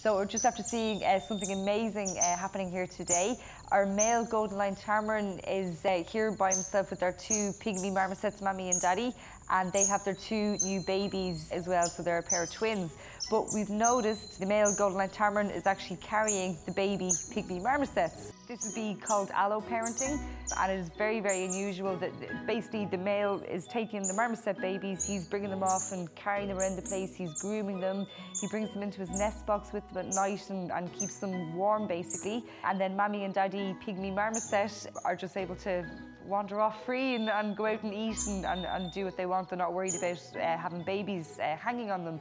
So we're just after seeing uh, something amazing uh, happening here today. Our male golden lion tamarin is uh, here by himself with our two pygmy marmosets, Mammy and Daddy, and they have their two new babies as well, so they're a pair of twins. But we've noticed the male golden lion tamarin is actually carrying the baby pygmy marmosets. This would be called alloparenting, and it is very, very unusual that basically the male is taking the marmoset babies, he's bringing them off and carrying them around the place, he's grooming them, he brings them into his nest box with them at night and, and keeps them warm basically. And then Mammy and Daddy Pygmy Marmoset are just able to wander off free and, and go out and eat and, and, and, do what they want. They're not worried about uh, having babies uh, hanging on them.